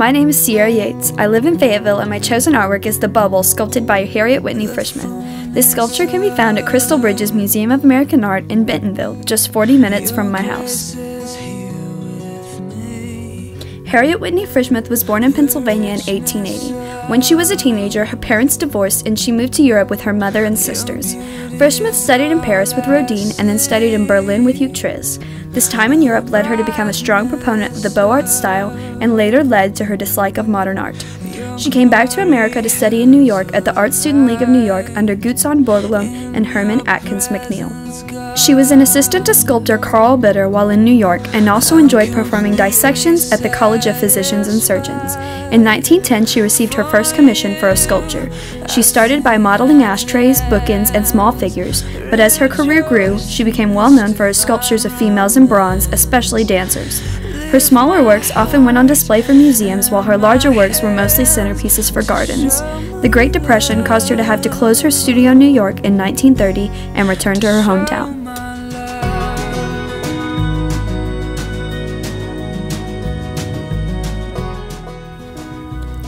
My name is Ciera Yates. I live in Fayetteville, and my chosen artwork is The Bubble, sculpted by Harriet Whitney Frischmuth. This sculpture can be found at Crystal Bridges Museum of American Art in Bentonville, just 40 minutes from my house. Harriet Whitney Frischmuth was born in Pennsylvania in 1880. When she was a teenager, her parents divorced and she moved to Europe with her mother and sisters. Frischmuth studied in Paris with Rodin and then studied in Berlin with Hugues This time in Europe led her to become a strong proponent of the Beaux Arts style and later led to her dislike of modern art. She came back to America to study in New York at the Art Student League of New York under Gutzon Borglum and Hermon Atkins MacNeil. She was an assistant to sculptor Karl Bitter while in New York and also enjoyed performing dissections at the College of Physicians and Surgeons. In 1910, she received her first commission for a sculpture. She started by modeling ashtrays, bookends, and small figures, but as her career grew, she became well known for her sculptures of females in bronze, especially dancers. Her smaller works often went on display for museums, while her larger works were mostly centerpieces for gardens. The Great Depression caused her to have to close her studio in New York in 1930 and return to her hometown.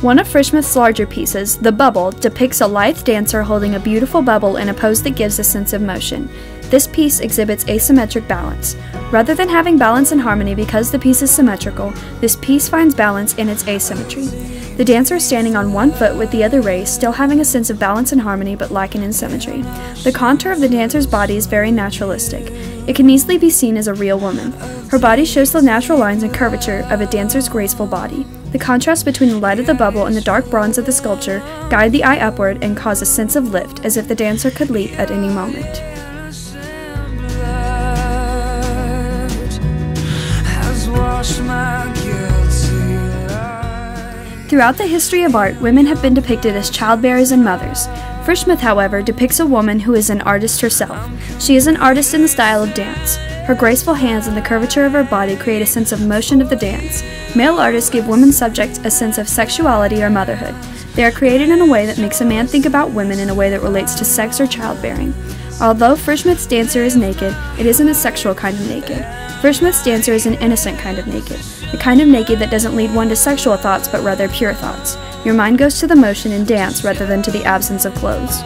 One of Frischmuth's larger pieces, The Bubble, depicts a lithe dancer holding a beautiful bubble in a pose that gives a sense of motion. This piece exhibits asymmetric balance. Rather than having balance and harmony because the piece is symmetrical, this piece finds balance in its asymmetry. The dancer is standing on one foot with the other raised, still having a sense of balance and harmony but lacking in symmetry. The contour of the dancer's body is very naturalistic. It can easily be seen as a real woman. Her body shows the natural lines and curvature of a dancer's graceful body. The contrast between the light of the bubble and the dark bronze of the sculpture guide the eye upward and cause a sense of lift, as if the dancer could leap at any moment. Throughout the history of art, women have been depicted as childbearers and mothers. Frischmuth, however, depicts a woman who is an artist herself. She is an artist in the style of dance. Her graceful hands and the curvature of her body create a sense of motion of the dance. Male artists give women subjects a sense of sexuality or motherhood. They are created in a way that makes a man think about women in a way that relates to sex or childbearing. Although Frischmuth's dancer is naked, it isn't a sexual kind of naked. Frischmuth's dancer is an innocent kind of naked, the kind of naked that doesn't lead one to sexual thoughts but rather pure thoughts. Your mind goes to the motion and dance rather than to the absence of clothes.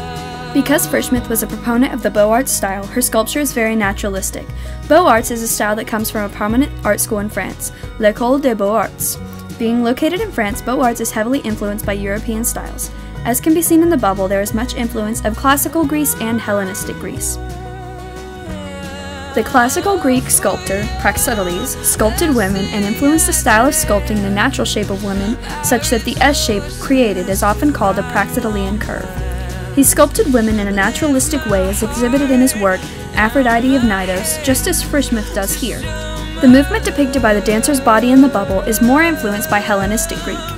Because Frischmuth was a proponent of the Beaux Arts style, her sculpture is very naturalistic. Beaux Arts is a style that comes from a prominent art school in France, L'École des Beaux Arts. Being located in France, Beaux Arts is heavily influenced by European styles. As can be seen in the bubble, there is much influence of classical Greece and Hellenistic Greece. The classical Greek sculptor Praxiteles sculpted women and influenced the style of sculpting the natural shape of women such that the S shape created is often called a Praxitelean curve. He sculpted women in a naturalistic way as exhibited in his work Aphrodite of Knidos, just as Frischmuth does here. The movement depicted by the dancer's body in the bubble is more influenced by Hellenistic Greek.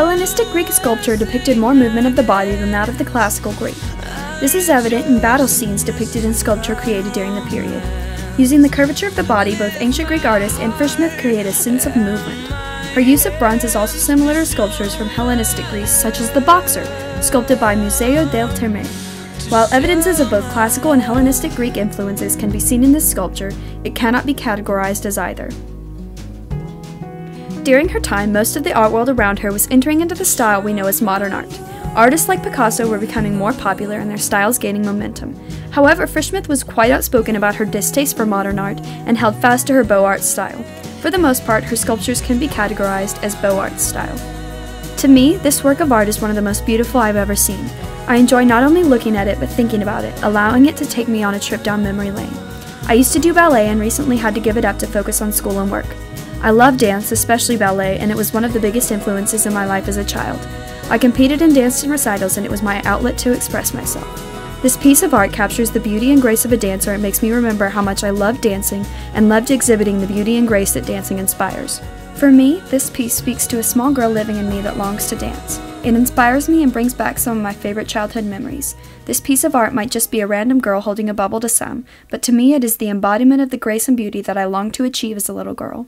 Hellenistic Greek sculpture depicted more movement of the body than that of the classical Greek. This is evident in battle scenes depicted in sculpture created during the period. Using the curvature of the body, both ancient Greek artists and Frischmuth create a sense of movement. Her use of bronze is also similar to sculptures from Hellenistic Greece, such as the Boxer, sculpted by Museo del Terme. While evidences of both classical and Hellenistic Greek influences can be seen in this sculpture, it cannot be categorized as either. During her time, most of the art world around her was entering into the style we know as modern art. Artists like Picasso were becoming more popular and their styles gaining momentum. However, Frischmuth was quite outspoken about her distaste for modern art and held fast to her Beaux Arts style. For the most part, her sculptures can be categorized as Beaux Arts style. To me, this work of art is one of the most beautiful I've ever seen. I enjoy not only looking at it, but thinking about it, allowing it to take me on a trip down memory lane. I used to do ballet and recently had to give it up to focus on school and work. I love dance, especially ballet, and it was one of the biggest influences in my life as a child. I competed and danced in recitals, and it was my outlet to express myself. This piece of art captures the beauty and grace of a dancer and makes me remember how much I loved dancing and loved exhibiting the beauty and grace that dancing inspires. For me, this piece speaks to a small girl living in me that longs to dance. It inspires me and brings back some of my favorite childhood memories. This piece of art might just be a random girl holding a bubble to some, but to me it is the embodiment of the grace and beauty that I longed to achieve as a little girl.